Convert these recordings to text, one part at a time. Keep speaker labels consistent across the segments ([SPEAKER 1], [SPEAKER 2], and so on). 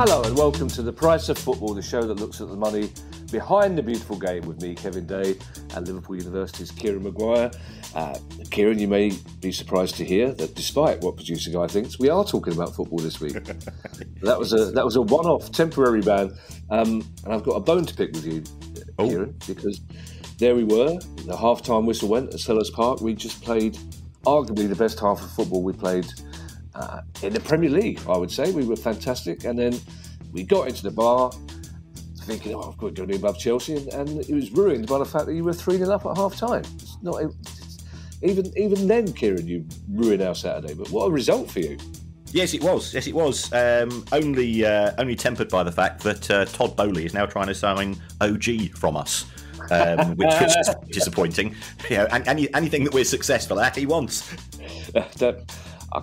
[SPEAKER 1] Hello and welcome to the Price of Football, the show that looks at the money behind the beautiful game with me, Kevin Day, and Liverpool University's Kieran Maguire. Uh, Kieran, you may be surprised to hear that despite what producer guy thinks, we are talking about football this week. that was a that was a one-off temporary ban, um, and I've got a bone to pick with you, oh. Kieran, because there we were. The half-time whistle went at Selhurst Park. We just played arguably the best half of football we played uh, in the Premier League, I would say. We were fantastic. And then we got into the bar thinking, oh, we're going to be above Chelsea. And, and, it was ruined by the fact that you were 3 0 up at half time. It's not, even, even then, Kieran, you ruined our Saturday. But what a result for you.
[SPEAKER 2] Yes, it was. Yes, it was. Um, only, uh, only tempered by the fact that uh, Todd Boehly is now trying to sign OG from us. Um, which, which, is disappointing. You know, any, anything that we're successful at, he wants.
[SPEAKER 1] that,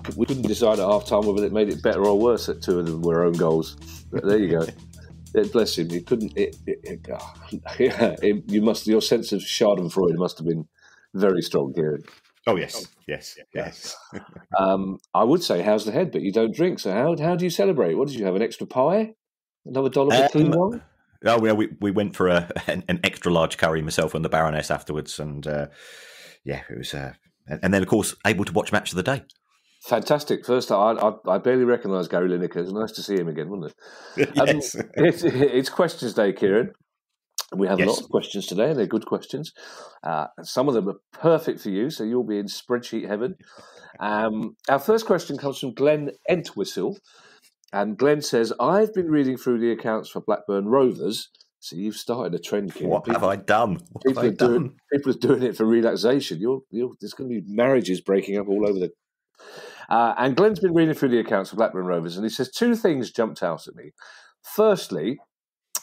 [SPEAKER 1] could, we couldn't decide at half time whether it made it better or worse that two of them were own goals. But there you go. bless him. You couldn't. It, it, oh, yeah, you must. Your sense of Schadenfreude must have been very strong, Kieran.
[SPEAKER 2] Oh yes, yes, yes.
[SPEAKER 1] um, I would say, how's the head? But you don't drink, so how how do you celebrate? What did you have? An extra pie? Another dollar um, clean one?
[SPEAKER 2] Oh well, we we went for a an, an, extra large curry myself and the Baroness afterwards, and uh, yeah, it was. Uh, and then of course able to watch match of the day.
[SPEAKER 1] Fantastic. First, I, I, I barely recognised Gary Lineker. It's nice to see him again, wasn't
[SPEAKER 2] it? yes. Um,
[SPEAKER 1] it's, it's, questions day, Kieran. We have yes. a lot of questions today. They're good questions. Uh, some of them are perfect for you, so you'll be in spreadsheet heaven. Um, our first question comes from Glenn Entwistle. And Glenn says, I've been reading through the accounts for Blackburn Rovers. So you've started a trend.
[SPEAKER 2] What people, have I done? What
[SPEAKER 1] people,
[SPEAKER 2] I
[SPEAKER 1] are done? Doing, people are doing it for relaxation. You're, you're, there's going to be marriages breaking up all over the uh, and Glenn's been reading through the accounts of Blackburn Rovers, and he says two things jumped out at me. Firstly,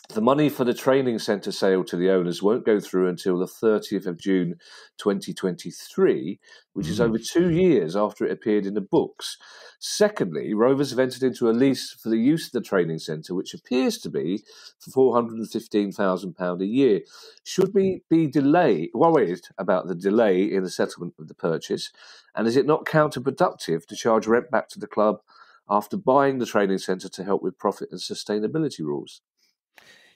[SPEAKER 1] the money for the training centre sale to the owners won't go through until the 30th of June 2023, which mm-hmm. is over two years after it appeared in the books. Secondly, Rovers have entered into a lease for the use of the training centre, which appears to be for £415,000 a year. Should we be delay, worried about the delay in the settlement of the purchase? And is it not counterproductive to charge rent back to the club after buying the training centre to help with profit and sustainability rules?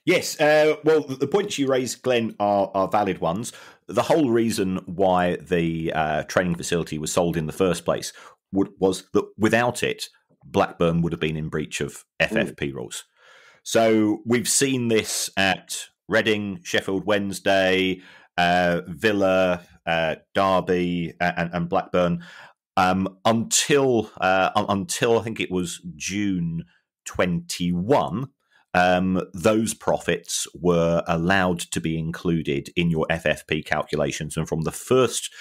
[SPEAKER 2] Yes, uh, well, the points you raised, Glenn, are, are valid ones. The whole reason why the uh, training facility was sold in the first place would, was that without it, Blackburn would have been in breach of FFP mm. rules. So we've seen this at Reading, Sheffield Wednesday, uh, Villa, uh, Derby, and, and Blackburn um, until uh, until I think it was June twenty one. Um, those profits were allowed to be included in your FFP calculations, and from the first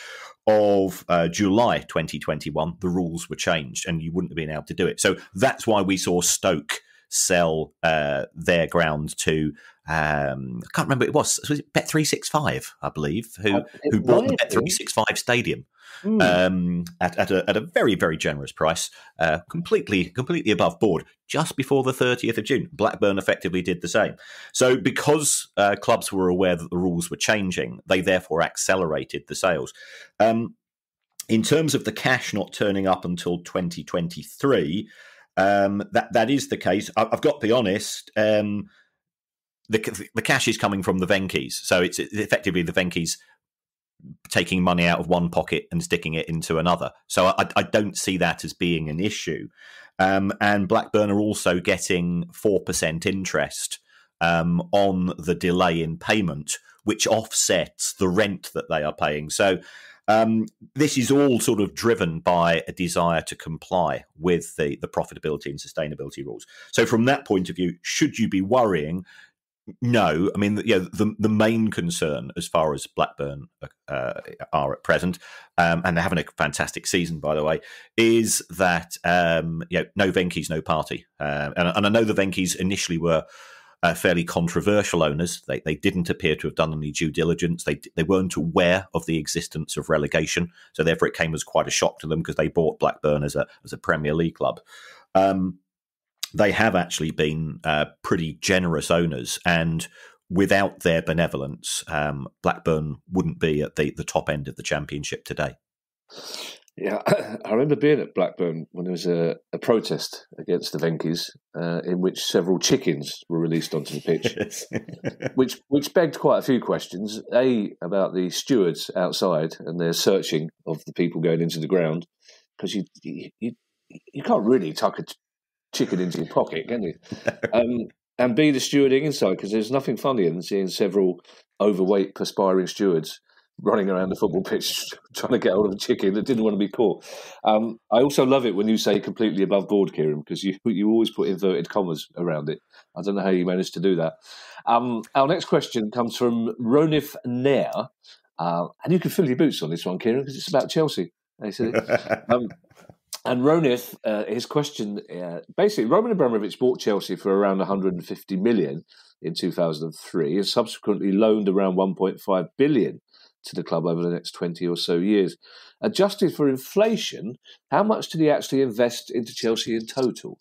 [SPEAKER 2] of uh, July 2021, the rules were changed and you wouldn't have been able to do it. So that's why we saw Stoke sell uh, their ground to um, I can't remember it was was it Bet three six five I believe who uh, who bought the Bet three six five stadium mm. um, at at a, at a very very generous price, uh, completely completely above board. Just before the thirtieth of June, Blackburn effectively did the same. So because uh, clubs were aware that the rules were changing, they therefore accelerated the sales. Um, in terms of the cash not turning up until 2023, um, that that is the case. I, have got to be honest. Um, the the cash is coming from the Venky's, so it's effectively the Venky's taking money out of one pocket and sticking it into another. So I, I don't see that as being an issue. Um, and Blackburn are also getting four percent interest um, on the delay in payment, which offsets the rent that they are paying. So um, this is all sort of driven by a desire to comply with the, the profitability and sustainability rules. So, from that point of view, should you be worrying? No, I mean, yeah, the the main concern as far as Blackburn uh, are at present, um, and they're having a fantastic season, by the way, is that um, you know, no Venky's, no party, uh, and, and I know the Venky's initially were uh, fairly controversial owners. They, they didn't appear to have done any due diligence. They they weren't aware of the existence of relegation, so therefore it came as quite a shock to them because they bought Blackburn as a as a Premier League club. Um, they have actually been uh, pretty generous owners, and without their benevolence, um, Blackburn wouldn't be at the, the top end of the championship today.
[SPEAKER 1] Yeah, I remember being at Blackburn when there was a, a protest against the Venky's, uh, in which several chickens were released onto the pitch, which which begged quite a few questions. A about the stewards outside and their searching of the people going into the ground, because you, you you you can't really tuck a chicken into your pocket, can you? Um, and be the stewarding inside, because there's nothing funnier than seeing several overweight, perspiring stewards running around the football pitch trying to get hold of a chicken that didn't want to be caught. Um, I also love it when you say completely above board, Kieran, because you you always put inverted commas around it. I don't know how you managed to do that. Um, our next question comes from Ronith Nair, uh, and you can fill your boots on this one, Kieran, because it's about Chelsea. um, and Ronith, uh, his question uh, basically, Roman Abramovich bought Chelsea for around 150 million in 2003 and subsequently loaned around 1.5 billion to the club over the next 20 or so years. Adjusted for inflation, how much did he actually invest into Chelsea in total?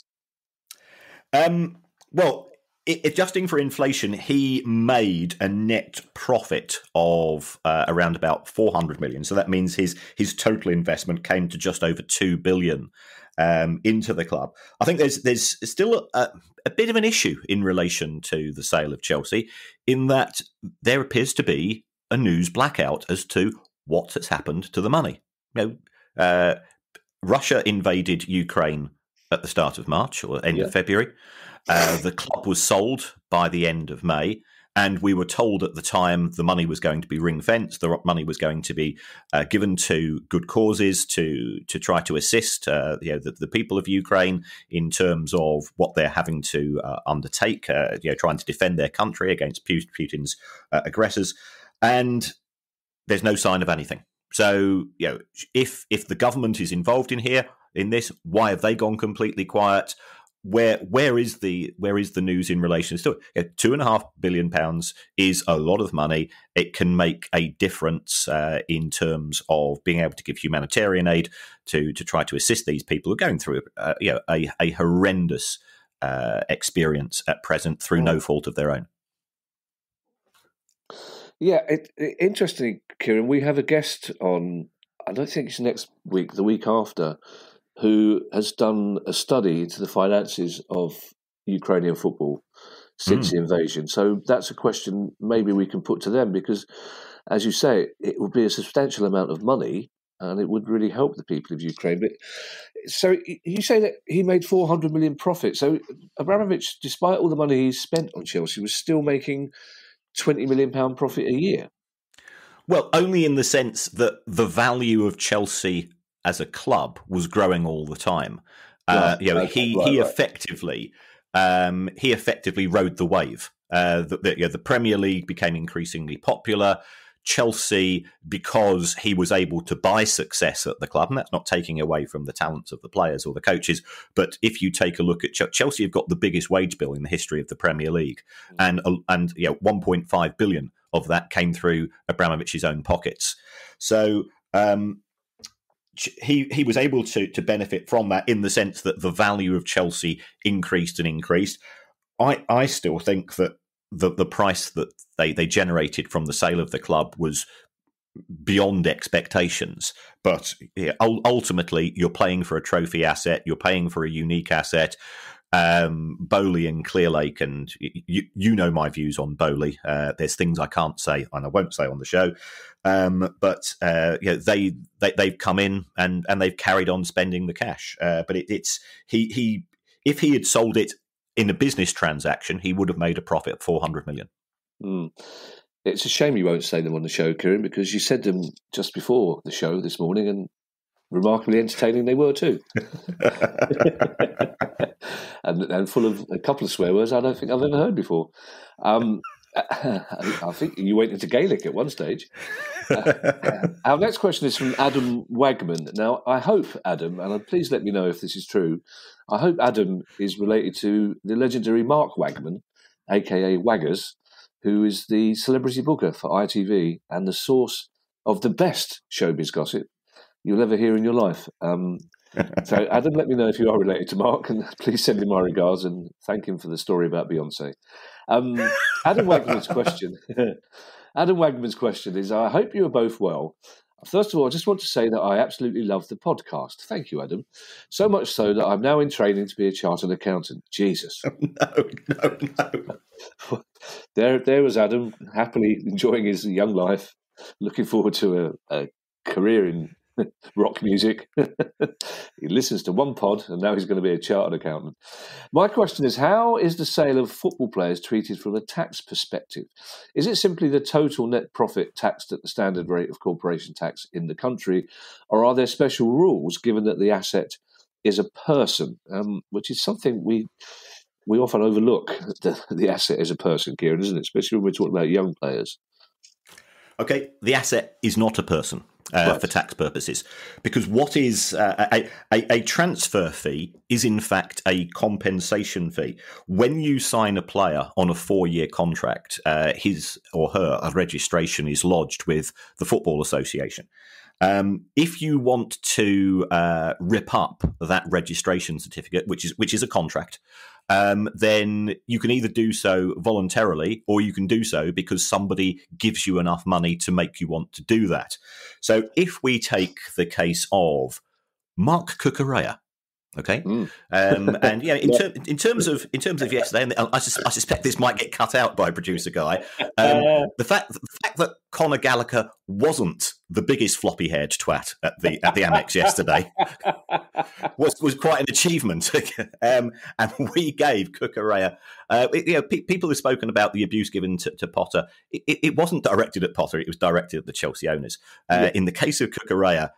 [SPEAKER 2] Um, well, adjusting for inflation, he made a net profit of uh, around about 400 million. So that means his his total investment came to just over 2 billion um, into the club. I think there's there's still a, a, bit of an issue in relation to the sale of Chelsea, in that there appears to be a news blackout as to what has happened to the money. You know, uh, Russia invaded Ukraine at the start of March or end yeah. of February. Uh, the club was sold by the end of May. And we were told at the time the money was going to be ring fenced. The money was going to be uh, given to good causes to to try to assist uh, you know, the, the, people of Ukraine in terms of what they're having to uh, undertake, uh, you know, trying to defend their country against Putin's uh, aggressors and there's no sign of anything. So, you know, if if the government is involved in here in this, why have they gone completely quiet? Where where is the where is the news in relation to it? Two and a half billion pounds is a lot of money. It can make a difference uh, in terms of being able to give humanitarian aid to to try to assist these people who are going through uh, you know, a, a horrendous uh, experience at present through no fault of their own.
[SPEAKER 1] Yeah, it, it, interesting, Kieran. We have a guest on. I don't think it's next week, the week after, who has done a study into the finances of Ukrainian football since mm. the invasion. So that's a question maybe we can put to them because, as you say, it would be a substantial amount of money and it would really help the people of Ukraine. But so you say that he made 400 million profit. So Abramovich, despite all the money he spent on Chelsea, was still making 20 million pound profit a year.
[SPEAKER 2] Well, only in the sense that the value of Chelsea as a club was growing all the time. Uh, you know, he right, he effectively um, he effectively rode the wave. Uh, the, the, you know, the Premier League became increasingly popular. Chelsea because he was able to buy success at the club, and that's not taking away from the talents of the players or the coaches. But if you take a look at Chelsea, have got the biggest wage bill in the history of the Premier League, mm. and uh, and you know 1.5 billion of that came through Abramovich's own pockets. So. Um, he he was able to to benefit from that in the sense that the value of Chelsea increased and increased. I I still think that the the price that they they generated from the sale of the club was beyond expectations. But yeah, ultimately, you're paying for a trophy asset. You're paying for a unique asset. Um, Boehly and Clearlake, and you, you know my views on Boehly. Uh, there's things I can't say and I won't say on the show, um, but uh, you know, they, they they've come in and and they've carried on spending the cash. Uh, but it, it's he he if he had sold it in a business transaction, he would have made a profit of 400 million.
[SPEAKER 1] Mm. It's a shame you won't say them on the show, Kieran, because you said them just before the show this morning, and remarkably entertaining they were too. and, and, full of a couple of swear words I don't think I've ever heard before. Um, I think you went into Gaelic at one stage. Uh, our next question is from Adam Wagman. Now, I hope, Adam, and please let me know if this is true, I hope Adam is related to the legendary Mark Wagman, aka Waggers, who is the celebrity booker for ITV and the source of the best showbiz gossip you'll ever hear in your life. Um, so, Adam, let me know if you are related to Mark, and please send him my regards and thank him for the story about Beyonce. Um, Adam Wagman's question. Adam Wagman's question is: I hope you are both well. First of all, I just want to say that I absolutely love the podcast. Thank you, Adam. So much so that I'm now in training to be a chartered accountant. Jesus.
[SPEAKER 2] no, no,
[SPEAKER 1] no. there, there was Adam, happily enjoying his young life, looking forward to a, a career in rock music. he listens to one pod and now he's going to be a chartered accountant. My question is how is the sale of football players treated from a tax perspective? Is it simply the total net profit taxed at the standard rate of corporation tax in the country, or are there special rules given that the asset is a person, um, which is something we we often overlook the, the asset as a person, Kieran, isn't it? Especially when we're talking about young players.
[SPEAKER 2] Okay, the asset is not a person uh, right. for tax purposes. Because what is uh, a, a, a, transfer fee is in fact a compensation fee. When you sign a player on a four year contract, uh, his or her registration is lodged with the Football Association. Um, if you want to uh, rip up that registration certificate, which is which is a contract, um, then you can either do so voluntarily or you can do so because somebody gives you enough money to make you want to do that. So if we take the case of Marc Cucurella, Okay, mm. um, and yeah, in, ter- in, terms of in terms of yesterday, and I, sus- I, suspect this might get cut out by producer guy. Um, the fact the fact that Conor Gallagher wasn't the biggest floppy haired twat at the at the Amex yesterday was was quite an achievement. um, and we gave Cucurella. Uh, you know, pe- people have spoken about the abuse given to, to Potter. It, it, wasn't directed at Potter; it was directed at the Chelsea owners. Uh, yeah. In the case of Cucurella,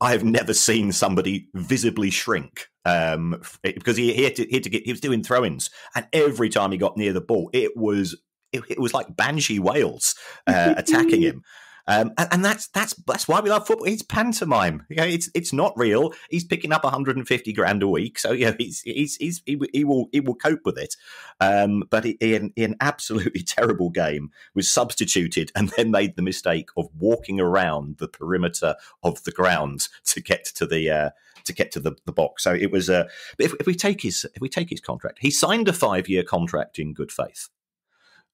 [SPEAKER 2] I have never seen somebody visibly shrink um, because he, he, had to, he had to get he was doing throw-ins, and every time he got near the ball, it was it, it was like banshee wails uh, attacking him. Um, and, and, that's that's that's why we love football. It's pantomime. It's it's not real. He's picking up 150 grand a week, so know he's he's, he's he, he will he will cope with it. Um, but in, an absolutely terrible game, was substituted and then made the mistake of walking around the perimeter of the ground to get to the. Uh, to get to the, the box. So it was. Uh, if, if we take his if we take his contract, he signed a five year contract in good faith,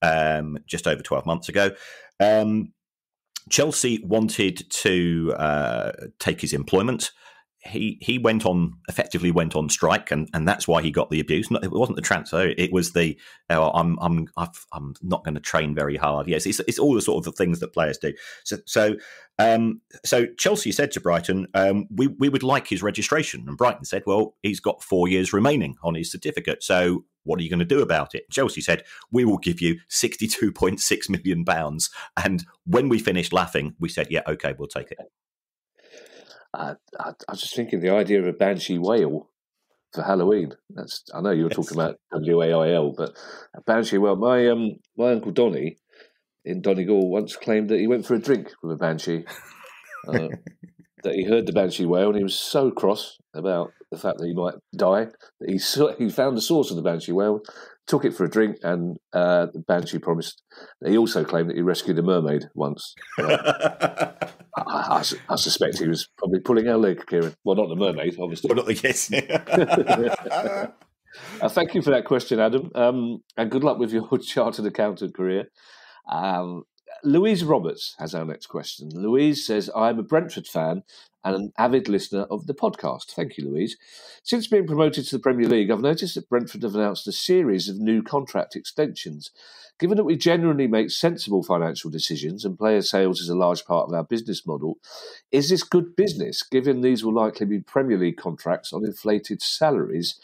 [SPEAKER 2] um, just over twelve months ago. Um, Chelsea wanted to uh, take his employment. He he went on effectively went on strike, and, and that's why he got the abuse. It wasn't the transfer; it was the oh, I'm I'm i am not going to train very hard. Yes, it's, it's all the sort of the things that players do. So so um, so Chelsea said to Brighton, um, we we would like his registration, and Brighton said, well, he's got four years remaining on his certificate, so what are you going to do about it? Chelsea said, We will give you £62.6 million. And when we finished laughing, we said, Yeah, okay, we'll take it.
[SPEAKER 1] Uh, I, I, was just thinking the idea of a banshee whale for Halloween. That's I know you were yes. talking about W A I L, but a banshee whale. My um my uncle Donny in Donegal once claimed that he went for a drink with a banshee. Uh, that he heard the banshee wail and he was so cross about the fact that he might die he saw, he found the source of the banshee wail, took it for a drink, and uh, the banshee promised. He also claimed that he rescued a mermaid once. Uh, I, I, I, suspect he was probably pulling our leg, Kieran. Well, not the mermaid, obviously.
[SPEAKER 2] Well, not the yes.
[SPEAKER 1] uh, thank you for that question, Adam, um, and good luck with your chartered accountant career. Um, Louise Roberts has our next question. Louise says, I'm a Brentford fan and an avid listener of the podcast. Thank you, Louise. Since being promoted to the Premier League, I've noticed that Brentford have announced a series of new contract extensions. Given that we generally make sensible financial decisions and player sales is a large part of our business model, is this good business given these will likely be Premier League contracts on inflated salaries?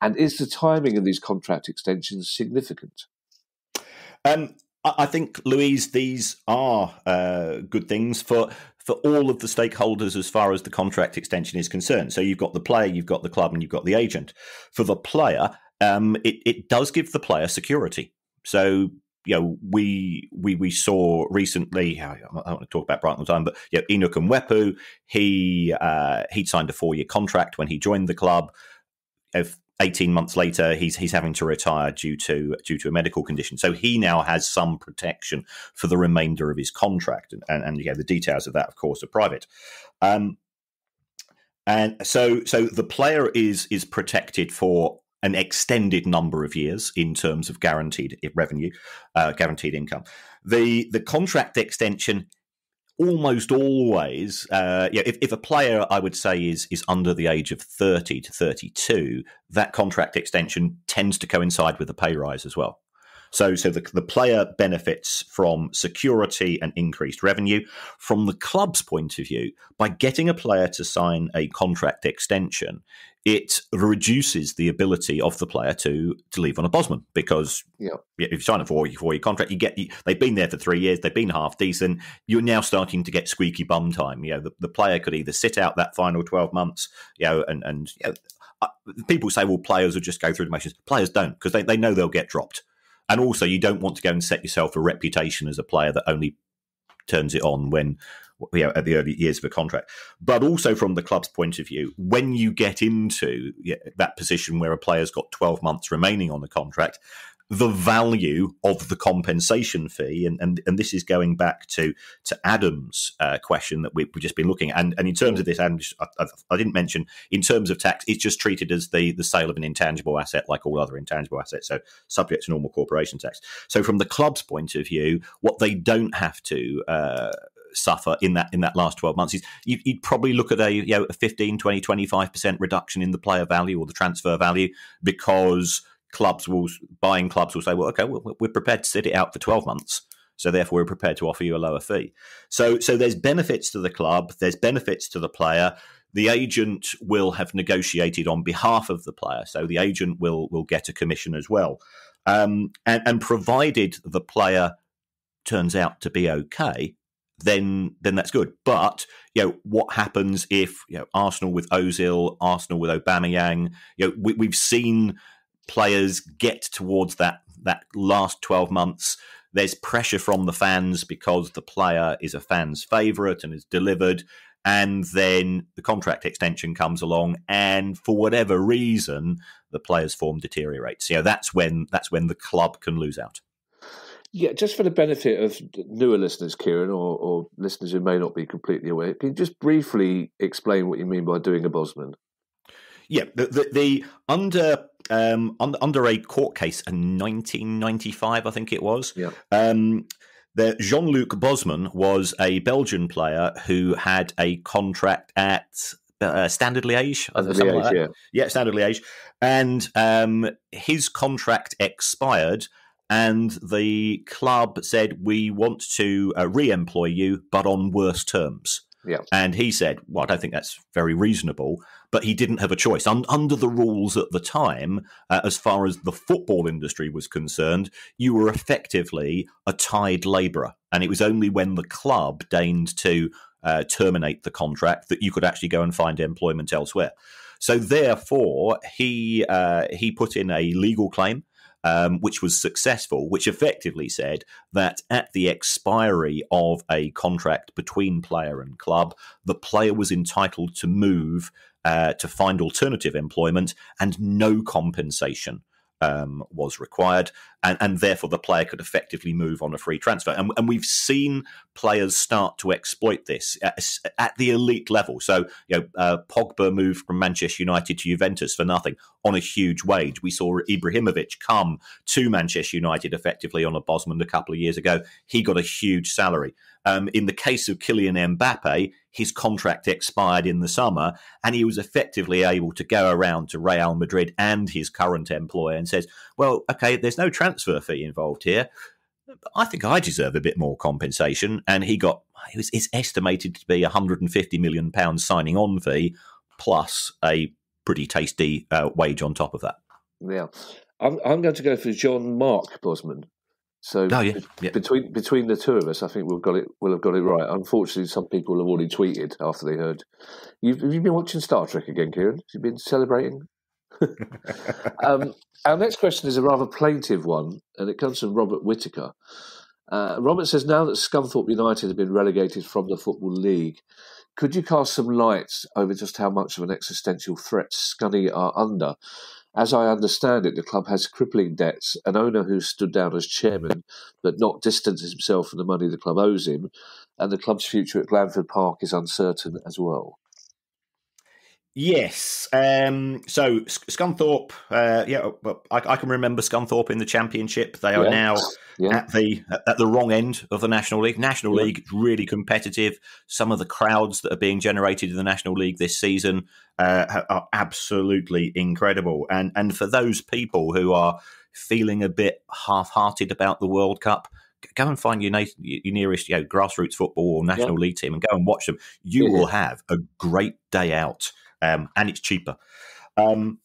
[SPEAKER 1] And is the timing of these contract extensions significant?
[SPEAKER 2] Um, I think, Louise, these are uh, good things for for all of the stakeholders as far as the contract extension is concerned. So you've got the player, you've got the club, and you've got the agent. For the player, um, it, it does give the player security. So you know, we we we saw recently. I don't want to talk about Brighton all the time, but you know, Enoch Mwepu, he uh, he signed a four year contract when he joined the club. If 18 months later he's he's having to retire due to due to a medical condition. So he now has some protection for the remainder of his contract. And and, and the details of that of course are private. Um, And so, so the player is is protected for an extended number of years in terms of guaranteed revenue, uh, guaranteed income. The the contract extension almost always, uh, yeah, if, if a player I would say is is under the age of thirty to thirty two, that contract extension tends to coincide with a pay rise as well. So, so the, the player benefits from security and increased revenue. From the club's point of view, by getting a player to sign a contract extension, it reduces the ability of the player to to leave on a Bosman because yeah. if you sign a four year, four year contract, you get you, they've been there for three years, they've been half decent. You're now starting to get squeaky bum time. You know, the, the player could either sit out that final twelve months, you know, and and you know, uh, people say, well, players will just go through the motions. Players don't because they, they know they'll get dropped. And also, you don't want to go and set yourself a reputation as a player that only turns it on when you know, at the early years of a contract. But also from the club's point of view, when you get into that position where a player's got 12 months remaining on the contract, the value of the compensation fee, and, and, and this is going back to to Adam's uh, question that we, have just been looking at. And, and in terms of this, and I, I, didn't mention, in terms of tax, it's just treated as the, the sale of an intangible asset like all other intangible assets, so subject to normal corporation tax. So from the club's point of view, what they don't have to uh, suffer in that in that last 12 months is you, would probably look at a you know a 15 20 25% reduction in the player value or the transfer value because clubs will buying clubs will say, well, okay, we're prepared to sit it out for twelve months. So therefore, we're prepared to offer you a lower fee. So so there's benefits to the club. There's benefits to the player. The agent will have negotiated on behalf of the player, so the agent will will get a commission as well. Um, and, and provided the player turns out to be okay, then then that's good. But you know what happens if you know Arsenal with Ozil, Arsenal with Aubameyang? You know we, we've seen players get towards that that last 12 months there's pressure from the fans because the player is a fan's favorite and is delivered and then the contract extension comes along and for whatever reason the player's form deteriorates you know that's when that's when the club can lose out
[SPEAKER 1] yeah, just for the benefit of newer listeners, Kieran, or, or, listeners who may not be completely aware, can you just briefly explain what you mean by doing a Bosman?
[SPEAKER 2] Yeah, the, the, the under um, under, under a court case in 1995, I think it was.
[SPEAKER 1] Yeah.
[SPEAKER 2] Um, the Jean-Luc Bosman was a Belgian player who had a contract at uh, Standard Liège,
[SPEAKER 1] Standard like yeah.
[SPEAKER 2] yeah, Standard Liège, and um, his contract expired, and the club said we want to uh, re-employ you, but on worse terms.
[SPEAKER 1] Yeah.
[SPEAKER 2] And he said, Well, I don't think that's very reasonable but he didn't have a choice. Un- under the rules at the time, uh, as far as the football industry was concerned, you were effectively a tied labourer. And it was only when the club deigned to uh, terminate the contract that you could actually go and find employment elsewhere. So therefore, he uh, he put in a legal claim. Um, which was successful, which effectively said that at the expiry of a contract between player and club, the player was entitled to move uh, to find alternative employment, and no compensation um, was required, and, and, therefore the player could effectively move on a free transfer. And, and we've seen players start to exploit this at, at the elite level. So, you know, uh, Pogba moved from Manchester United to Juventus for nothing on a huge wage. We saw Ibrahimovic come to Manchester United effectively on a Bosman a couple of years ago. He got a huge salary. Um, in the case of Kylian Mbappe, his contract expired in the summer, and he was effectively able to go around to Real Madrid and his current employer and says, "Well, okay, there's no transfer fee involved here. I think I deserve a bit more compensation." And he got it was it's estimated to be 150 million pounds signing on fee plus a pretty tasty uh, wage on top of that.
[SPEAKER 1] Yeah. I'm, I'm going to go for John Mark Bosman. So
[SPEAKER 2] oh, yeah. Yeah.
[SPEAKER 1] between between the two of us, I think we've got it. We'll have got it right. Unfortunately, some people have already tweeted after they heard. You've, have you been watching Star Trek again, Kieran? Have you been celebrating? um, our next question is a rather plaintive one, and it comes from Robert Whitaker. Uh, Robert says, "Now that Scunthorpe United have been relegated from the Football League, could you cast some light over just how much of an existential threat Scunny are under?" As I understand it, the club has crippling debts, an owner who stood down as chairman but not distanced himself from the money the club owes him, and the club's future at Glanford Park is uncertain as well.
[SPEAKER 2] Yes. Um, so Scunthorpe, uh, yeah, I, I, can remember Scunthorpe in the Championship. They are yeah. now yeah. at the at the wrong end of the National League. National yeah. League is really competitive. Some of the crowds that are being generated in the National League this season uh, are absolutely incredible. And and for those people who are feeling a bit half-hearted about the World Cup, go and find your, na- your nearest you know, grassroots football or National League team and go and watch them. You will have a great day out um, and it's cheaper. Um,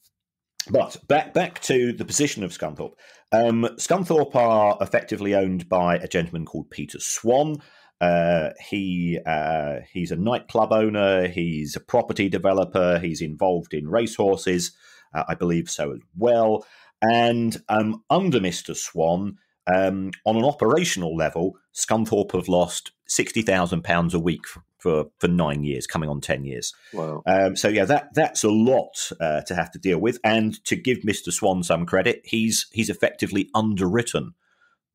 [SPEAKER 2] but back back to the position of Scunthorpe. Um, Scunthorpe are effectively owned by a gentleman called Peter Swan. Uh, he uh, he's a nightclub owner. He's a property developer. He's involved in racehorses, uh, I believe so as well. And um, under Mister Swan, um, on an operational level, Scunthorpe have lost sixty thousand pounds a week for for nine years, coming on ten years. Wow! Um, so yeah, that that's a lot uh, to have to deal with. And to give Mister Swan some credit, he's he's effectively underwritten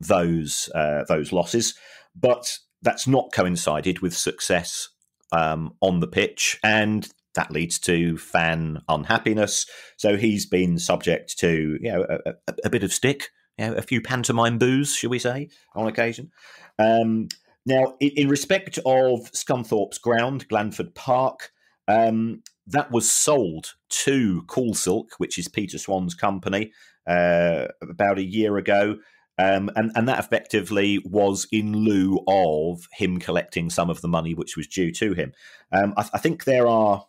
[SPEAKER 2] those uh, those losses, but that's not coincided with success um, on the pitch, and that leads to fan unhappiness. So he's been subject to you know a, a, a bit of stick, you know, a few pantomime boos, shall we say, on occasion. Um, now, in, in respect of Scunthorpe's ground, Glanford Park, um, that was sold to Coolsilk, which is Peter Swan's company, uh, about a year ago. Um, and, and that effectively was in lieu of him collecting some of the money which was due to him. Um, I, I, think there are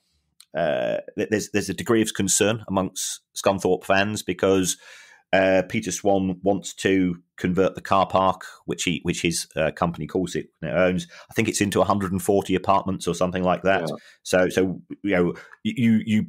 [SPEAKER 2] uh, there's there's a degree of concern amongst Scunthorpe fans because uh, Peter Swan wants to convert the car park, which he which his uh, company calls it owns. I think it's into 140 apartments or something like that. Yeah. So so you know you you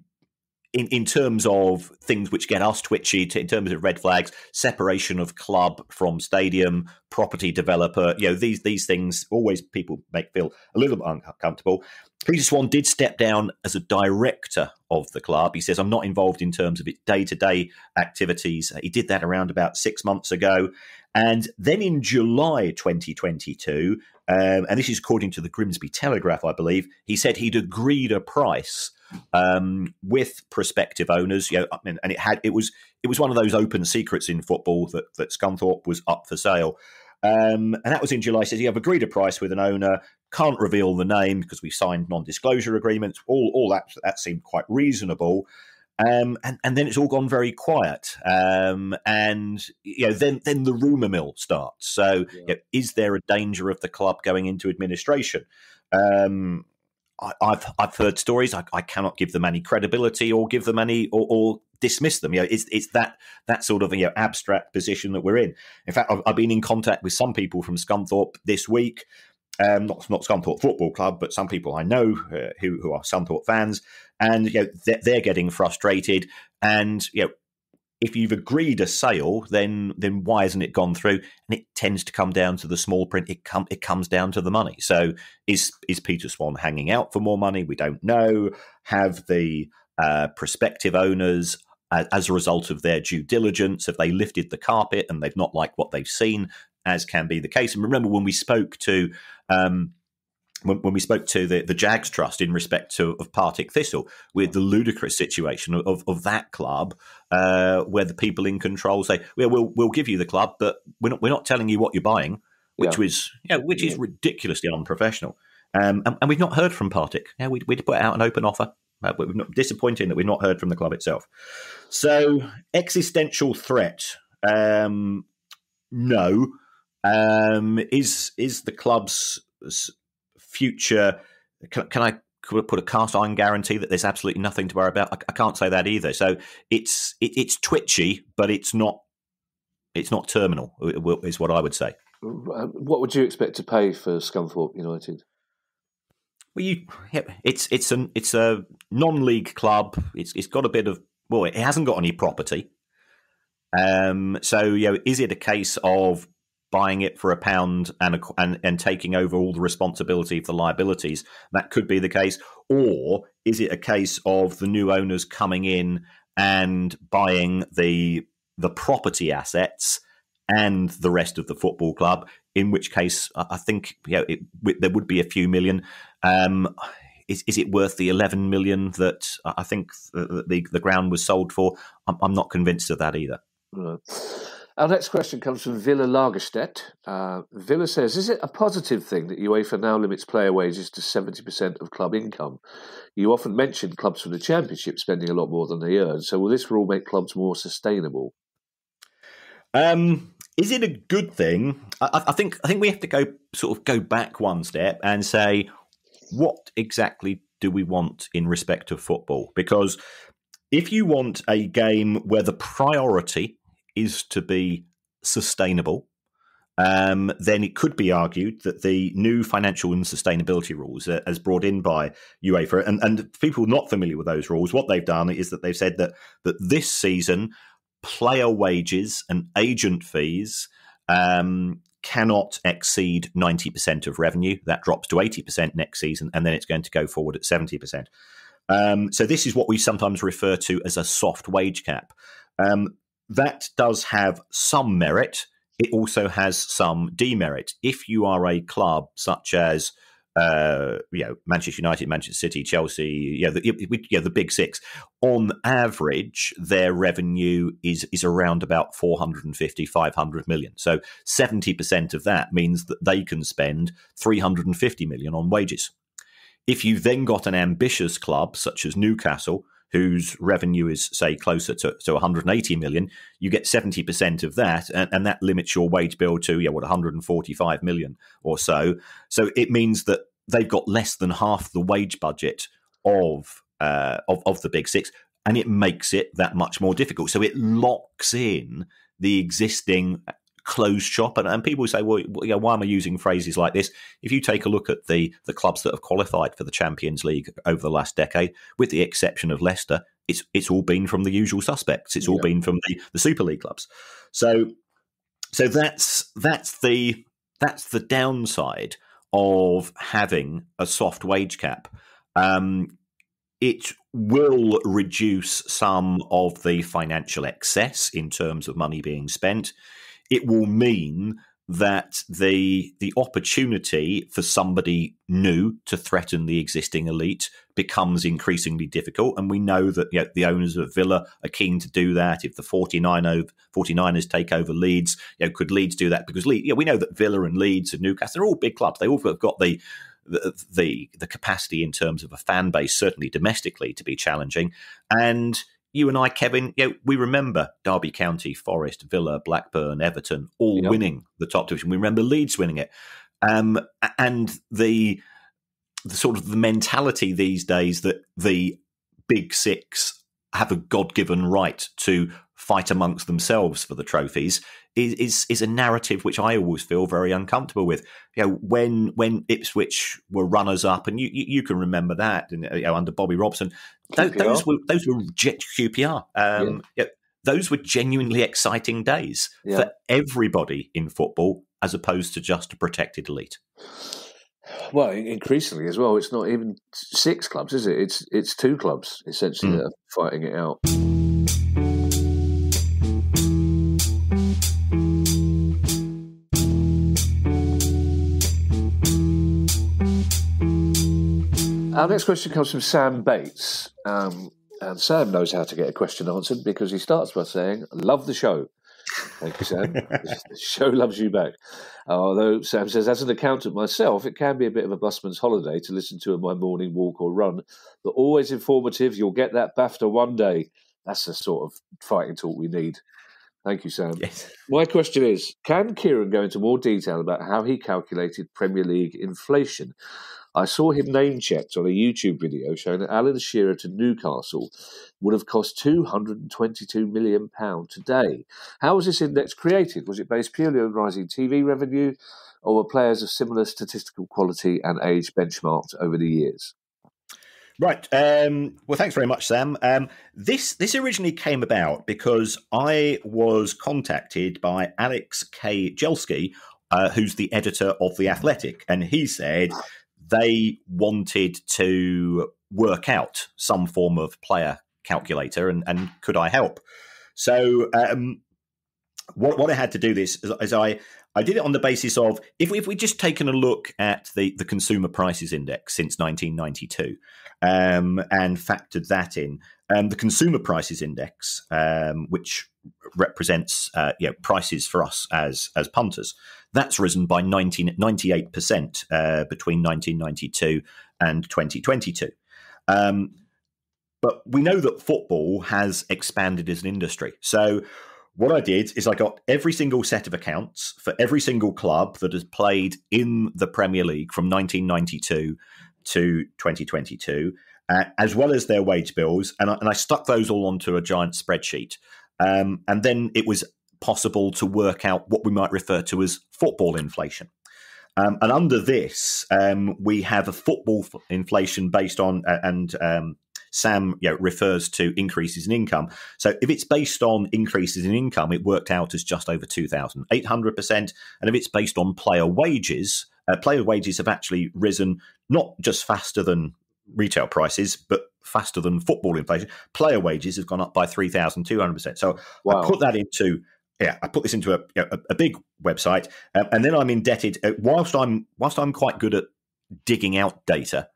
[SPEAKER 2] in, in terms of things which get us twitchy, in terms of red flags, separation of club from stadium, property developer, you know, these these things always people make feel a little bit uncomfortable. Peter Swan did step down as a director of the club. He says, I'm not involved in terms of its day to day activities. He did that around about six months ago. And then in July 2022, um, and this is according to the Grimsby Telegraph, I believe, he said he'd agreed a price um, with prospective owners. You know, and it had it was it was one of those open secrets in football that that Scunthorpe was up for sale. Um, and that was in July. Says you have agreed a price with an owner, can't reveal the name because we signed non-disclosure agreements. All all that that seemed quite reasonable. Um, and, and then it's all gone very quiet. Um, and you know, then then the rumor mill starts. So, yeah. you know, is there a danger of the club going into administration? Um, I, have I've heard stories. I, I, cannot give them any credibility or give them any or, or, dismiss them. You know, it's it's that that sort of you know abstract position that we're in. In fact, I've, I've been in contact with some people from Scunthorpe this week. Um, not not Scunthorpe Football Club, but some people I know uh, who who are Scunthorpe fans, and you know they're, they're getting frustrated. And you know if you've agreed a sale, then then why hasn't it gone through? And it tends to come down to the small print. It come it comes down to the money. So is is Peter Swan hanging out for more money? We don't know. Have the uh, prospective owners, as, a result of their due diligence, have they lifted the carpet and they've not liked what they've seen? As can be the case. And remember when we spoke to um, when, when, we spoke to the, the Jags Trust in respect to of Partick Thistle, with the ludicrous situation of, of that club, uh, where the people in control say, "Well, we'll we'll give you the club, but we're not we're not telling you what you're buying," which yeah. was yeah, which yeah. is ridiculously unprofessional. Um, and, and, we've not heard from Partick. Yeah, we we put out an open offer. Uh, we're not, disappointing that we've not heard from the club itself. So existential threat. Um, no. Um, is is the club's future. Can, can I put a cast iron guarantee that there's absolutely nothing to worry about? I, I can't say that either. So it's it, it's twitchy, but it's not it's not terminal. Is what I would say.
[SPEAKER 1] Uh, what would you expect to pay for Scunthorpe United?
[SPEAKER 2] Well, you, it's it's an it's a non-league club. It's it's got a bit of well, it hasn't got any property. Um, so you know, is it a case of buying it for a pound and, and and taking over all the responsibility for the liabilities. That could be the case, or is it a case of the new owners coming in and buying the the property assets and the rest of the football club? In which case, I think you know, it, there would be a few million. Um, is, is it worth the 11 million that I think the, the, the ground was sold for? I'm, I'm, not convinced of that either.
[SPEAKER 1] Our next question comes from Villa Lagerstedt. Uh, Villa says, "Is it a positive thing that UEFA now limits player wages to seventy percent of club income? You often mention clubs from the Championship spending a lot more than they earn. So will this rule make clubs more sustainable?"
[SPEAKER 2] Um, is it a good thing? I, I, think I think we have to go sort of go back one step and say what exactly do we want in respect of football? Because if you want a game where the priority is to be sustainable, um, then it could be argued that the new financial and sustainability rules, as brought in by UEFA, and, and people not familiar with those rules, what they've done is that they've said that that this season player wages and agent fees um, cannot exceed 90% of revenue. That drops to 80% next season, and then it's going to go forward at 70%. Um, so, this is what we sometimes refer to as a soft wage cap. Um, that does have some merit. It also has some demerit. If you are a club such as uh, you know, Manchester United, Manchester City, Chelsea, yeah, the, yeah, the big six. On average, their revenue is is around about 450, 500 million. So 70% of that means that they can spend 350 million on wages. If you then got an ambitious club such as Newcastle, whose revenue is say closer to, to 180 million, you get 70% of that, and, and that limits your wage bill to yeah what 145 million or so. So it means that they've got less than half the wage budget of uh, of, of the big six, and it makes it that much more difficult. So it locks in the existing closed shop. And, and people say, well, you know, why am I using phrases like this? If you take a look at the the clubs that have qualified for the Champions League over the last decade, with the exception of Leicester, it's it's all been from the usual suspects. It's all been from the, the Super League clubs. So so that's that's the that's the downside of having a soft wage cap. Um, it will reduce some of the financial excess in terms of money being spent it will mean that the the opportunity for somebody new to threaten the existing elite becomes increasingly difficult. And we know that you know, the owners of Villa are keen to do that. If the 49 49ers take over Leeds you know, could Leeds do that? Because Leeds, you know, we know that Villa and Leeds and Newcastle they're all big clubs. They all have got the the, the the capacity in terms of a fan base certainly domestically to be challenging. And you and I, Kevin, you know, we remember Derby County, Forest, Villa, Blackburn, Everton all yep. winning the top division. We remember Leeds winning it. Um, and the, the sort of the mentality these days that the big six have a God given right to fight amongst themselves for the trophies is, is is a narrative which I always feel very uncomfortable with. You know, when when Ipswich were runners up, and you you, you can remember that and you know, under Bobby Robson, those, those, were those were QPR. Um, yeah. Yeah, those were genuinely exciting days yeah. for everybody in football, as opposed to just a protected elite.
[SPEAKER 1] Well, increasingly as well, it's not even six clubs, is it? It's it's two clubs essentially mm. that are fighting it out. Our next question comes from Sam Bates. Um, and Sam knows how to get a question answered because he starts by saying, Love the show. Thank you, Sam. the show loves you back. Although Sam says, as an accountant myself, it can be a bit of a busman's holiday to listen to in my morning walk or run, but always informative. You'll get that BAFTA one day. That's the sort of fighting talk we need. Thank you, Sam. Yes. My question is Can Kieran go into more detail about how he calculated Premier League inflation? I saw him name checked on a YouTube video showing that Alan Shearer to Newcastle would have cost £222 million today. How was this index created? Was it based purely on rising TV revenue, or were players of similar statistical quality and age benchmarked over the years?
[SPEAKER 2] Right. Um, well, thanks very much, Sam. Um, this this originally came about because I was contacted by Alex Kay-Jelski, uh, who's the editor of the Athletic, and he said they wanted to work out some form of player calculator and, and could I help? So um, what, what I had to do this is, is I I did it on the basis of if we, if we just taken a look at the the consumer prices index since 1992 um, and factored that in, um, the consumer prices index, um, which represents uh, you know, prices for us as as punters, that's risen by 98 percent uh, between 1992 and 2022. Um, but we know that football has expanded as an industry. So what I did is I got every single set of accounts for every single club that has played in the Premier League from 1992 to 2022, uh, as well as their wage bills, and I, and I stuck those all onto a giant spreadsheet. Um, and then it was possible to work out what we might refer to as football inflation. Um, and under this, um, we have a football inflation based on, uh, and um, Sam you know, refers to increases in income. So if it's based on increases in income, it worked out as just over 2,800%. And if it's based on player wages, uh, player wages have actually risen not just faster than retail prices, but faster than football inflation. Player wages have gone up by 3,200%. So wow. I put that into yeah, I put this into a, a, a big website, um, and then I'm indebted. Uh, whilst I'm whilst I'm quite good at digging out data,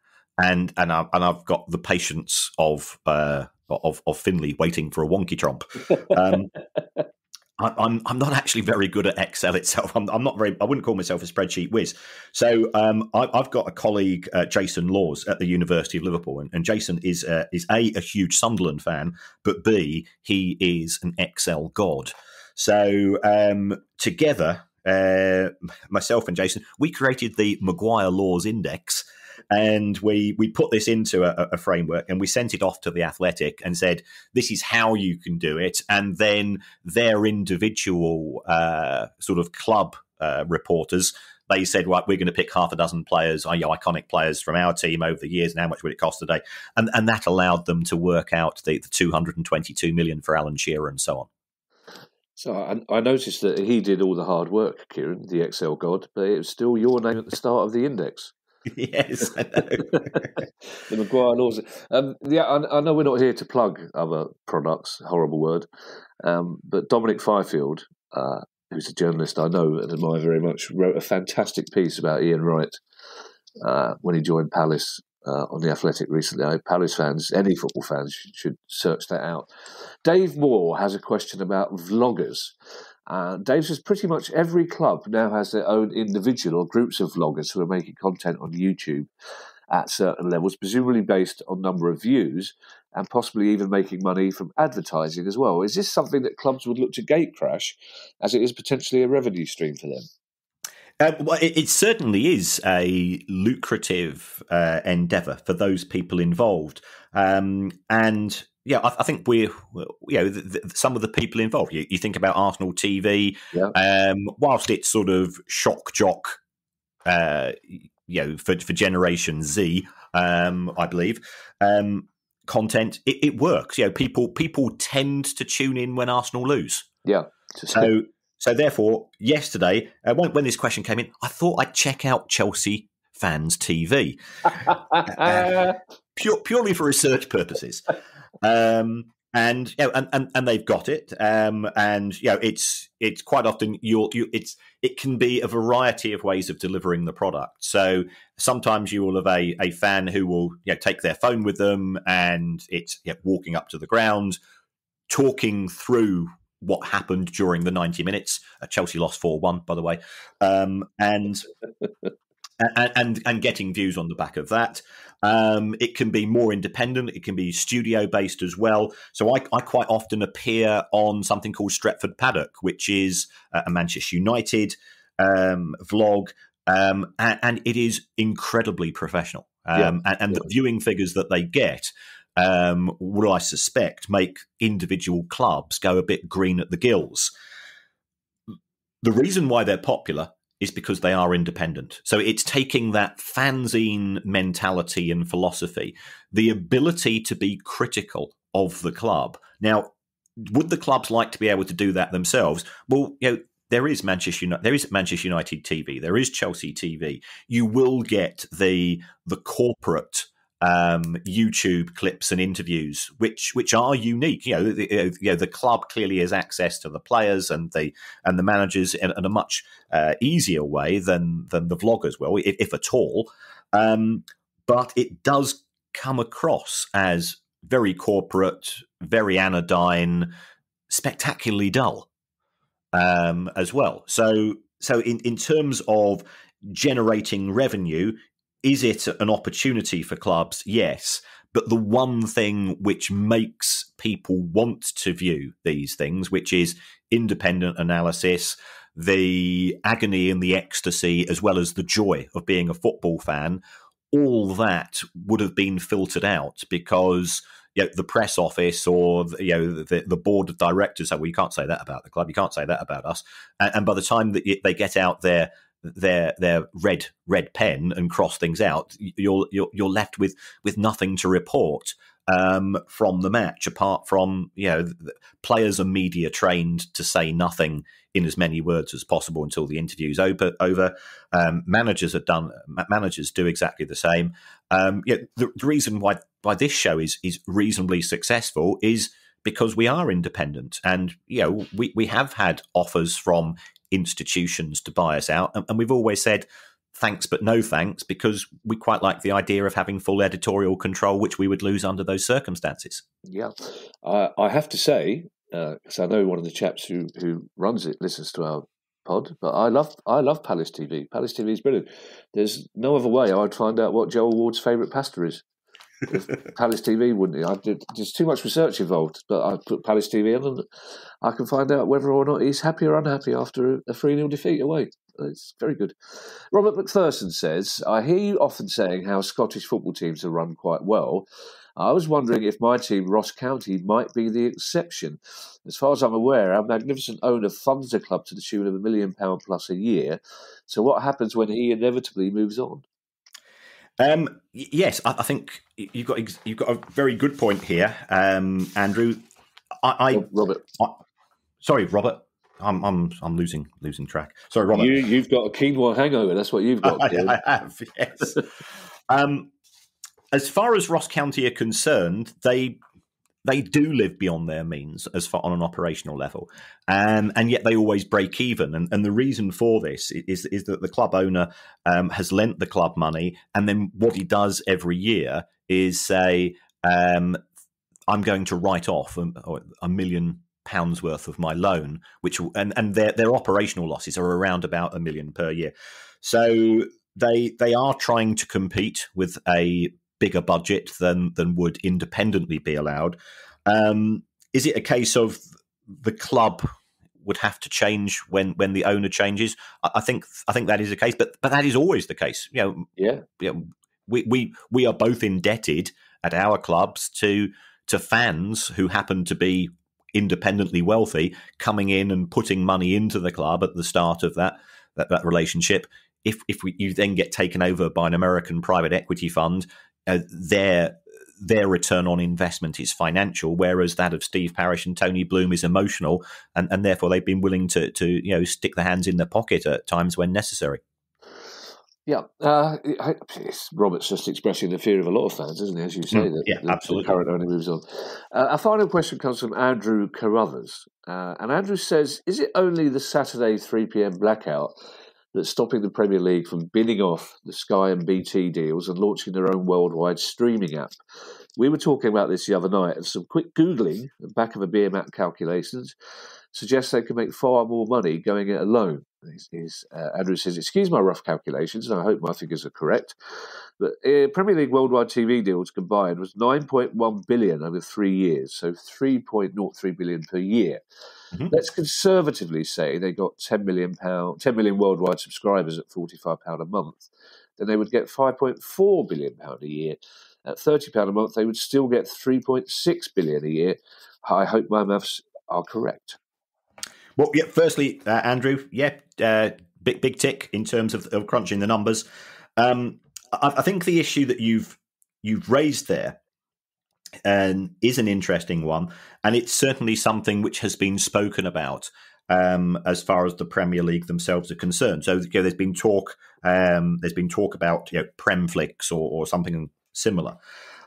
[SPEAKER 2] and and I, and I've got the patience of uh, of of Finley waiting for a wonky tromp. Um, I, I'm I'm not actually very good at Excel itself. I'm, I'm not very. I wouldn't call myself a spreadsheet whiz. So um, I, have got a colleague, uh, Jason Laws, at the University of Liverpool, and, and Jason is uh, is a a huge Sunderland fan, but b he is an Excel god. So um, together, uh, myself and Jason, we created the Maguire Laws Index, and we we put this into a, a, framework and we sent it off to the Athletic and said this is how you can do it, and then their individual uh, sort of club uh, reporters. They said, "Right, we're going to pick half a dozen players, iconic players from our team over the years, and how much would it cost today?" And and that allowed them to work out the, the 222 million for Alan Shearer and so on.
[SPEAKER 1] So I, I, noticed that he did all the hard work, Kieran, the Excel god, but it was still your name at the start of the index.
[SPEAKER 2] yes, I know.
[SPEAKER 1] the Maguire laws. Um, yeah, I, I, know we're not here to plug other products. Horrible word. Um, but Dominic Fifield, uh, who's a journalist I know and admire very much, wrote a fantastic piece about Ian Wright uh, when he joined Palace uh, on the Athletic recently. I Palace fans, any football fans, should search that out. Dave Moore has a question about vloggers. Uh, Dave says pretty much every club now has their own individual or groups of vloggers who are making content on YouTube at certain levels, presumably based on number of views and possibly even making money from advertising as well. Is this something that clubs would look to gate crash as it is potentially a revenue stream for them?
[SPEAKER 2] Uh, well, it, it, certainly is a lucrative uh, endeavor for those people involved. Um, and yeah, I, I, think we're, you know, the, the, some of the people involved. You, you think about Arsenal TV, yeah. um, whilst it's sort of shock jock, uh, you know, for, for Generation Z, um, I believe, um, content, it, it, works. You know, people people tend to tune in when Arsenal lose.
[SPEAKER 1] Yeah.
[SPEAKER 2] So so therefore, yesterday, uh, when, when, this question came in, I thought I'd check out Chelsea fans TV uh, pure, purely for research purposes. Um, and, you know, and, and and they've got it. Um, and you know, it's it's quite often you'll you it's it can be a variety of ways of delivering the product. So sometimes you will have a, a fan who will you know, take their phone with them, and it's you know, walking up to the ground, talking through what happened during the 90 minutes. Chelsea lost 4 1, by the way. Um, and, and, and, and getting views on the back of that. Um, it can be more independent. It can be studio based as well. So I, I quite often appear on something called Stretford Paddock, which is a Manchester United um, vlog, um, and, and, it is incredibly professional. Um, yeah. and, and yeah. the viewing figures that they get um, will I suspect make individual clubs go a bit green at the gills. The reason why they're popular is because they are independent. So it's taking that fanzine mentality and philosophy, the ability to be critical of the club. Now, would the clubs like to be able to do that themselves? Well, you know, there is Manchester United, there is Manchester United TV, there is Chelsea TV. You will get the the corporate um, YouTube clips and interviews, which which are unique. You know, the, you know, the club clearly has access to the players and the and the managers in, in a much uh, easier way than than the vloggers will, if, if at all. Um, but it does come across as very corporate, very anodyne, spectacularly dull um, as well. So, so in, in terms of generating revenue, is it an opportunity for clubs? Yes. But the one thing which makes people want to view these things, which is independent analysis, the agony and the ecstasy, as well as the joy of being a football fan, all that would have been filtered out because you know, the press office or you know the, the board of directors say, well, you can't say that about the club, you can't say that about us, and, and by the time that they get out their their their red red pen and cross things out, you're you're, you're left with with nothing to report um, from the match apart from you know players and media trained to say nothing in as many words as possible until the interview's over. Over um, managers have done managers do exactly the same. Um, the, the reason why why this show is is reasonably successful is because we are independent and you know we, we have had offers from institutions to buy us out and, and, we've always said thanks but no thanks because we quite like the idea of having full editorial control which we would lose under those circumstances
[SPEAKER 1] yeah uh, i have to say because uh, I know one of the chaps who who runs it listens to our pod. But I love I love Palace TV. Palace TV is brilliant. There's no other way I'd find out what Joel Ward's favourite pasta is. Palace TV wouldn't. I did, there's too much research involved, but I put Palace TV in and I can find out whether or not he's happy or unhappy after a 3 0 defeat away. It's very good. Robert McPherson says, I hear you often saying how Scottish football teams are run quite well. I was wondering if my team, Ross County, might be the exception. As far as I'm aware, our magnificent owner funds the club to the tune of a million pound plus a year. So, what happens when he inevitably moves on?
[SPEAKER 2] Um, yes, I, I, think you've got you've got a very good point here, um, Andrew. I, I
[SPEAKER 1] Robert.
[SPEAKER 2] I, sorry, Robert. I'm I'm I'm losing losing track. Sorry, Robert.
[SPEAKER 1] You, have got a quinoa hangover. That's what you've got.
[SPEAKER 2] I, I have. Yes. um, as far as Ross County are concerned, they they do live beyond their means as far on an operational level, um, and yet they always break even. And, and, the reason for this is is that the club owner um, has lent the club money, and then what he does every year is say, um, "I'm going to write off a, a, million pounds worth of my loan," which and and their their operational losses are around about a million per year. So they they are trying to compete with a bigger budget than than would independently be allowed. Um, is it a case of the club would have to change when when the owner changes? I, I think I think that is the case, but but that is always the case. You know,
[SPEAKER 1] yeah,
[SPEAKER 2] you know, we we we are both indebted at our clubs to to fans who happen to be independently wealthy coming in and putting money into the club at the start of that that, that relationship if if we, you then get taken over by an American private equity fund, uh, their their return on investment is financial, whereas that of Steve Parish and Tony Bloom is emotional, and, and therefore they've been willing to to you know stick their hands in their pocket at times when necessary.
[SPEAKER 1] Yeah, uh, Robert's just expressing the fear of a lot of fans, isn't he? As you say, mm,
[SPEAKER 2] that yeah,
[SPEAKER 1] the,
[SPEAKER 2] absolutely.
[SPEAKER 1] The current only moves on. Uh, our final question comes from Andrew Carruthers, uh, and Andrew says, "Is it only the Saturday three pm blackout that's stopping the Premier League from bidding off the Sky and BT deals and launching their own worldwide streaming app. We were talking about this the other night, and some quick Googling, back of a beer map calculations, suggests they can make far more money going it alone. Uh, Andrew says, Excuse my rough calculations, and I hope my figures are correct. But uh, Premier League worldwide TV deals combined was 9.1 billion over three years, so 3.03 billion per year. Mm-hmm. Let's conservatively say they got 10 million pound, 10 million worldwide subscribers at 45 pound a month. Then they would get 5.4 billion pound a year. At 30 pound a month, they would still get 3.6 billion a year. I hope my maths are correct.
[SPEAKER 2] Well, yeah. Firstly, uh, Andrew, yeah, uh, big big tick in terms of, of crunching the numbers. Um, I, I, think the issue that you've you've raised there um, is an interesting one, and it's certainly something which has been spoken about um, as far as the Premier League themselves are concerned. So you know, there's been talk, um, there's been talk about you know, Premflix or, or something similar.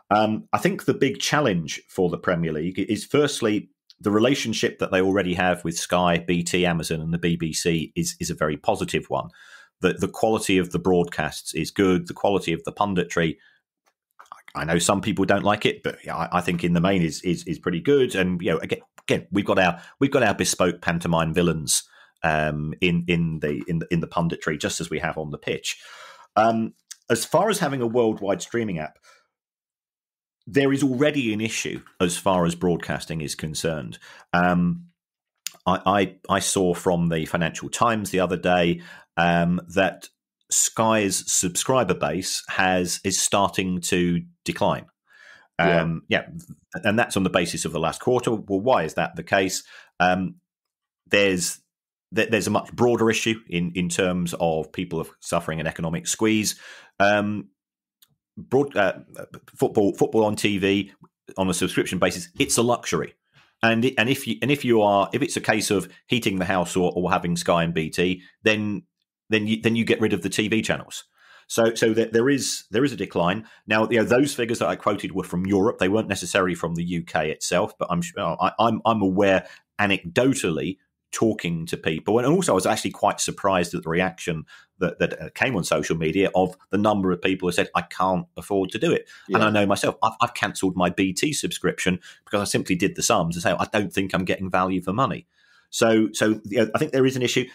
[SPEAKER 2] Um, I think the big challenge for the Premier League is firstly the relationship that they already have with Sky, BT, Amazon, and the BBC is is a very positive one. The the quality of the broadcasts is good. The quality of the punditry. I know some people don't like it, but I, think in the main is, is is pretty good. And you know, again, again, we've got our we've got our bespoke pantomime villains um, in in the in the, in the punditry, just as we have on the pitch. Um, as far as having a worldwide streaming app, there is already an issue as far as broadcasting is concerned. Um, I, I, I saw from the Financial Times the other day um, that Sky's subscriber base has is starting to decline. Um, yeah. yeah. and that's on the basis of the last quarter. Well, why is that the case? Um, there's there's a much broader issue in in terms of people suffering an economic squeeze. Um, broad uh, football football on TV on a subscription basis, it's a luxury. And and if you and if you are if it's a case of heating the house or, or having Sky and BT, then then you then you get rid of the TV channels. So so there, there is there is a decline now. You know those figures that I quoted were from Europe; they weren't necessarily from the UK itself. But I'm I, I'm I'm aware anecdotally talking to people. And also, I was actually quite surprised at the reaction that, that uh, came on social media of the number of people who said, I can't afford to do it. Yeah. And I know myself, I've, I've cancelled my BT subscription because I simply did the sums and say, I don't think I'm getting value for money. So, so you know, I think there is an issue.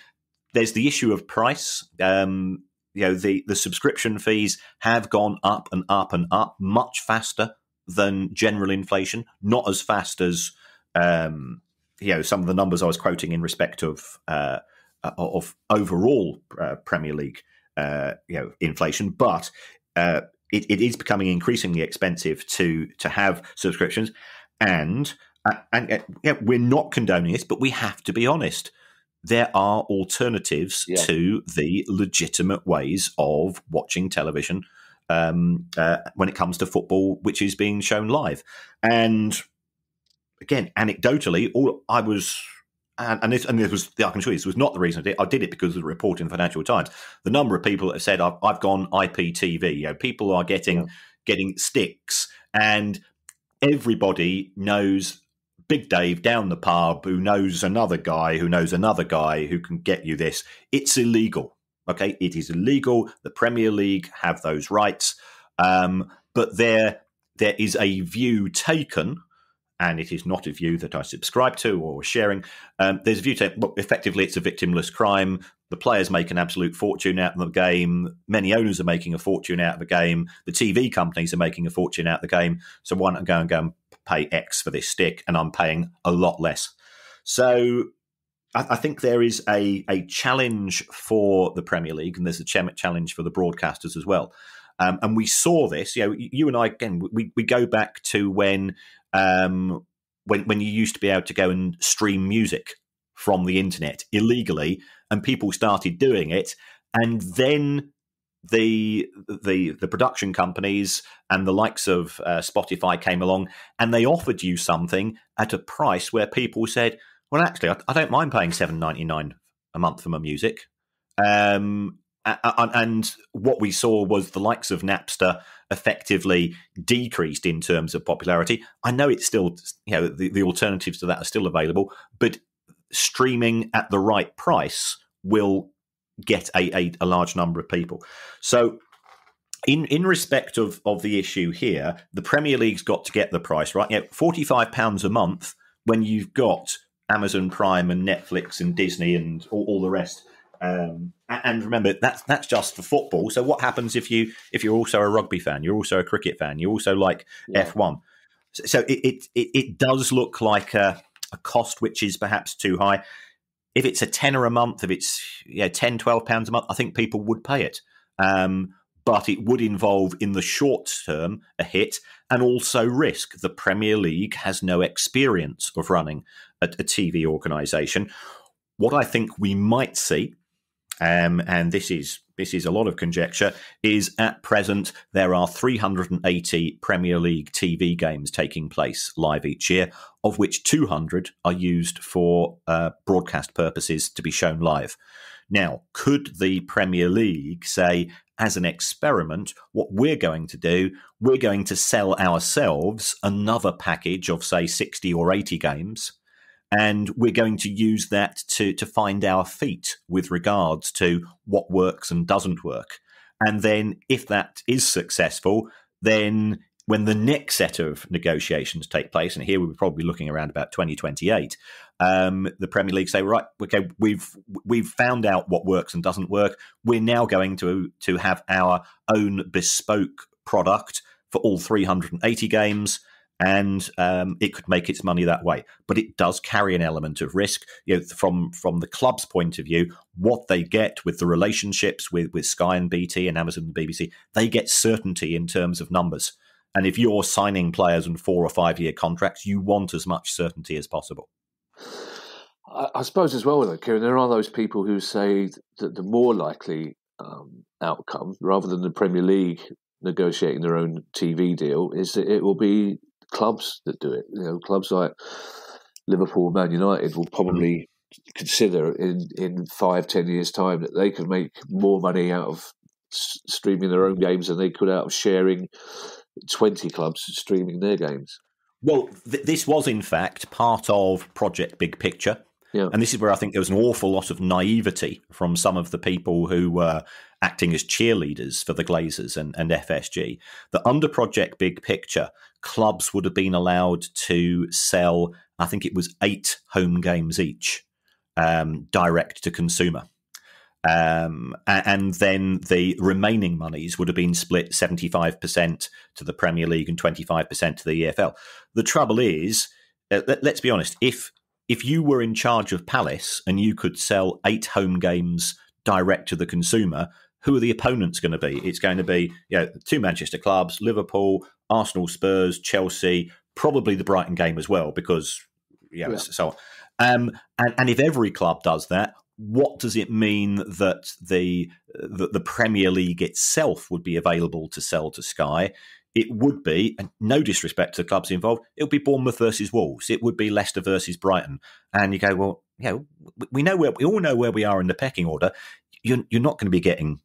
[SPEAKER 2] There's the issue of price. Um, you know, the, the subscription fees have gone up and up and up much faster than general inflation, not as fast as um, you know some of the numbers I was quoting in respect of uh, uh of overall uh, Premier League uh, you know inflation, but uh, it, it is becoming increasingly expensive to to have subscriptions, and uh, and yeah, we're not condoning this, but we have to be honest. There are alternatives yeah. to the legitimate ways of watching television um, when it comes to football, which is being shown live, and again, anecdotally, all I was and, and this and this was I can assure you this was not the reason I did. It. I did it because of the report in the Financial Times. The number of people that have said I've, I've gone IPTV. You know, people are getting yeah. getting sticks, and everybody knows Big Dave down the pub who knows another guy who knows another guy who can get you this. It's illegal. Okay, it is illegal. The Premier League have those rights, um, but there there is a view taken and it is not a view that I subscribe to or sharing. Um, there's a view to well, effectively it's a victimless crime. The players make an absolute fortune out of the game. Many owners are making a fortune out of the game. The TV companies are making a fortune out of the game. So why not go and go and pay X for this stick? And I'm paying a lot less. So I, I think there is a, a challenge for the Premier League, and there's a challenge for the broadcasters as well. Um, and we saw this. You know, you and I again. We we go back to when um, when when you used to be able to go and stream music from the internet illegally, and people started doing it, and then the the the production companies and the likes of uh, Spotify came along, and they offered you something at a price where people said, "Well, actually, I, I don't mind paying seven ninety nine a month for my music." Um, and what we saw was the likes of Napster effectively decreased in terms of popularity. I know it's still, you know, the, the alternatives to that are still available, but streaming at the right price will get a, a, a large number of people. So in in respect of of the issue here, the Premier League's got to get the price right. You know, forty five pounds a month when you've got Amazon Prime and Netflix and Disney and all, all the rest um, and remember that's that's just for football. So what happens if you if you're also a rugby fan, you're also a cricket fan, you also like yeah. F1. So, so it, it it does look like a, a cost which is perhaps too high. If it's a tenner a month, if it's yeah 10, 12 pounds a month, I think people would pay it. Um, but it would involve in the short term a hit and also risk. The Premier League has no experience of running a, a TV organisation. What I think we might see um, and this is this is a lot of conjecture, is at present there are 380 Premier League TV games taking place live each year, of which 200 are used for uh, broadcast purposes to be shown live. Now, could the Premier League say, as an experiment, what we're going to do, we're going to sell ourselves another package of, say, 60 or 80 games. And we're going to use that to, to find our feet with regards to what works and doesn't work. And then, if that is successful, then when the next set of negotiations take place, and here we are probably looking around about 2028, um, the Premier League say, right, okay, we've we've found out what works and doesn't work. We're now going to to have our own bespoke product for all 380 games, and um, it could make its money that way. But it does carry an element of risk. You know, from from the club's point of view, what they get with the relationships with with Sky and BT and Amazon and BBC, they get certainty in terms of numbers. And if you're signing players on four or five year contracts, you want as much certainty as possible.
[SPEAKER 1] I, suppose as well, though, Kieran, there are those people who say that the more likely um, outcome, rather than the Premier League negotiating their own TV deal, is that it will be clubs that do it. You know, clubs like Liverpool, Man United will probably mm. consider in in five, ten years' time that they can make more money out of streaming their own games than they could out of sharing twenty clubs streaming their games.
[SPEAKER 2] Well, th- this was in fact part of Project Big Picture. Yeah. And this is where I think there was an awful lot of naivety from some of the people who were acting as cheerleaders for the Glazers and, and FSG. That under Project Big Picture, clubs would have been allowed to sell, I think it was eight home games each, um, direct to consumer. Um, and then the remaining monies would have been split 75% to the Premier League and 25% to the EFL. The trouble is, uh, let, us be honest, if if you were in charge of Palace and you could sell eight home games direct to the consumer, who are the opponents going to be? It's going to be you know, two Manchester clubs, Liverpool, Arsenal, Spurs, Chelsea, probably the Brighton game as well, because yeah, yeah. so um, and, and if every club does that, what does it mean that the, the the Premier League itself would be available to sell to Sky? it would be, and no disrespect to the clubs involved, it would be Bournemouth versus Wolves. It would be Leicester versus Brighton. And you go, well, you know, we know where we all know where we are in the pecking order. You're, you're not going to be getting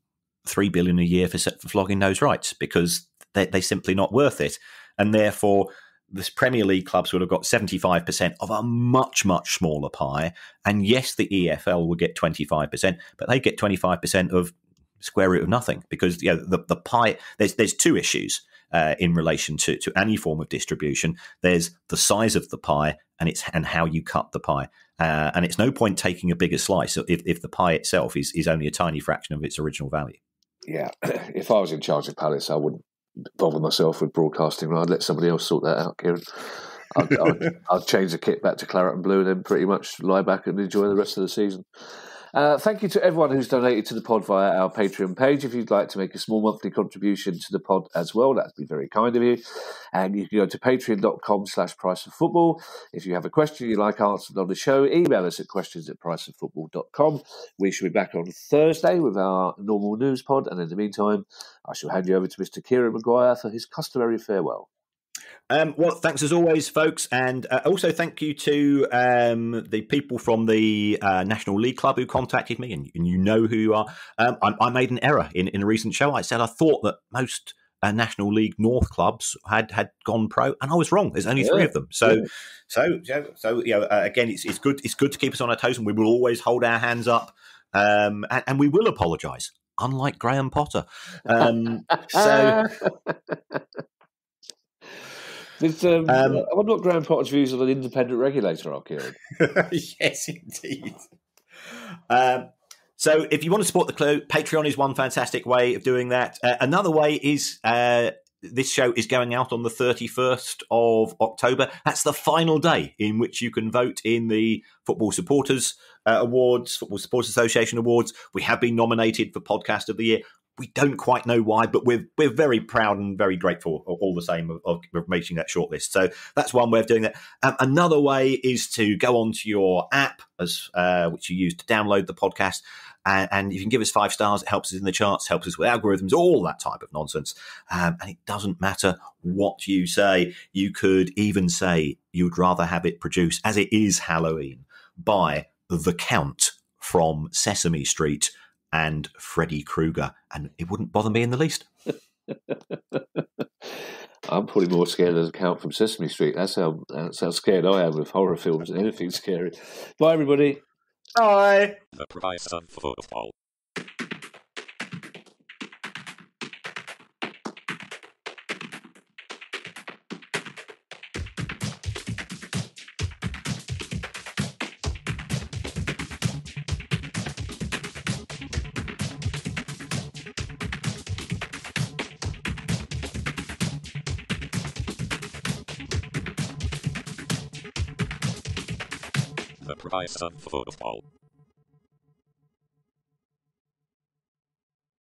[SPEAKER 2] three billion a year for for flogging those rights because they, they're simply not worth it. And therefore, this Premier League clubs would have got 75% of a much, much smaller pie. And yes, the EFL would get 25%, but they get 25% of square root of nothing because you know, the, the pie, there's, there's two issues uh, in relation to, to any form of distribution. There's the size of the pie and it's and how you cut the pie. Uh, and it's no point taking a bigger slice if, if the pie itself is, is only a tiny fraction of its original value.
[SPEAKER 1] Yeah, if I was in charge of Palace, I wouldn't bother myself with broadcasting. I'd let somebody else sort that out, Kieran. I'd, I'd, I'd, change the kit back to claret and blue, and then pretty much lie back and enjoy the rest of the season. Uh, thank you to everyone who's donated to the pod via our Patreon page. If you'd like to make a small monthly contribution to the pod as well, that'd be very kind of you. And you can go to patreon.com slash price of football. If you have a question you'd like answered on the show, email us at questions at priceoffootball.com. We shall be back on Thursday with our normal news pod. And in the meantime, I shall hand you over to Mr. Kieran Maguire for his customary farewell.
[SPEAKER 2] Um, well, thanks as always, folks, and uh, also thank you to um, the people from the uh, National League Club who contacted me, and, and you know who you are. Um, I, I, made an error in, in a recent show. I said I thought that most uh, National League North clubs had had gone pro, and I was wrong. There's only yeah. three of them. So, yeah. so, so, so, you know, uh, again, it's it's good. It's good to keep us on our toes, and we will always hold our hands up, um, and, and we will apologise unlike Graham Potter. Um, so
[SPEAKER 1] Did, um, um, I wonder what Graham Potter's views on an independent regulator are, Kieran.
[SPEAKER 2] yes, indeed. Um, so, if you want to support the club, Patreon is one fantastic way of doing that. Uh, another way is uh, this show is going out on the 31st of October. That's the final day in which you can vote in the Football Supporters uh, Awards, Football Supporters Association Awards. We have been nominated for Podcast of the Year we don't quite know why, but we're we're very proud and very grateful all the same of, of making that shortlist. So that's one way of doing that. Um, another way is to go onto your app, as uh, which you use to download the podcast, and, and, you can give us five stars. It helps us in the charts, helps us with algorithms, all that type of nonsense. Um, and it doesn't matter what you say. You could even say you'd rather have it produced as it is Halloween by the Count from Sesame Street and Freddy Krueger, and it wouldn't bother me in the least.
[SPEAKER 1] I'm probably more scared of the Count from Sesame Street. That's how that's how scared I am of horror films and anything scary. Bye, everybody.
[SPEAKER 2] Bye.
[SPEAKER 3] The price of football. Price of football.